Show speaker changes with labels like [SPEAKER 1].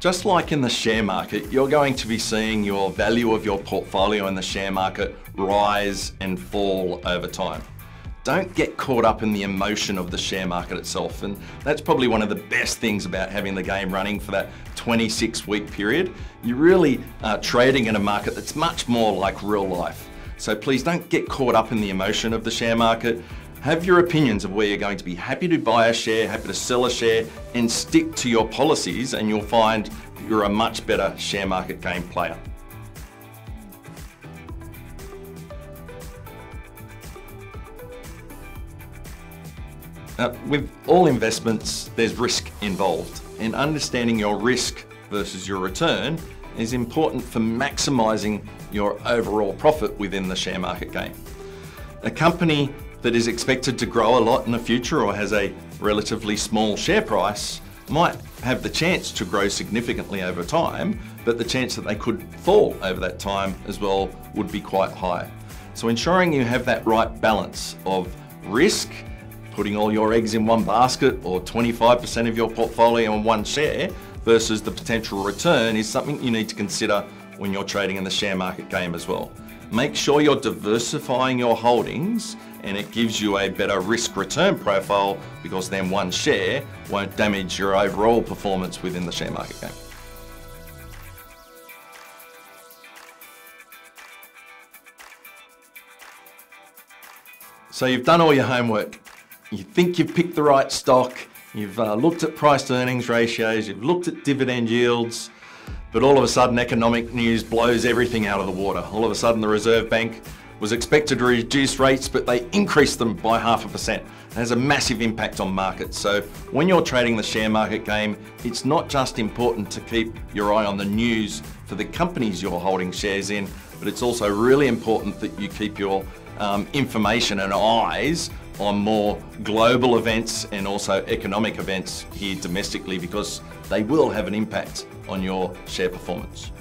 [SPEAKER 1] Just like in the share market, you're going to be seeing your value of your portfolio in the share market rise and fall over time. Don't get caught up in the emotion of the share market itself. And that's probably one of the best things about having the game running for that 26 week period. You're really uh, trading in a market that's much more like real life. So please don't get caught up in the emotion of the share market. Have your opinions of where you're going to be happy to buy a share, happy to sell a share, and stick to your policies, and you'll find you're a much better share market game player. Now, with all investments, there's risk involved, and understanding your risk versus your return is important for maximising your overall profit within the share market game. A company that is expected to grow a lot in the future or has a relatively small share price might have the chance to grow significantly over time, but the chance that they could fall over that time as well would be quite high. So ensuring you have that right balance of risk, putting all your eggs in one basket or 25% of your portfolio in one share versus the potential return is something you need to consider when you're trading in the share market game as well. Make sure you're diversifying your holdings and it gives you a better risk return profile because then one share won't damage your overall performance within the share market game. So you've done all your homework. You think you've picked the right stock, you've uh, looked at price to earnings ratios, you've looked at dividend yields, but all of a sudden economic news blows everything out of the water. All of a sudden the Reserve Bank was expected to reduce rates, but they increased them by half a percent. It has a massive impact on markets. So when you're trading the share market game, it's not just important to keep your eye on the news for the companies you're holding shares in, but it's also really important that you keep your um, information and eyes on more global events and also economic events here domestically because they will have an impact on your share performance.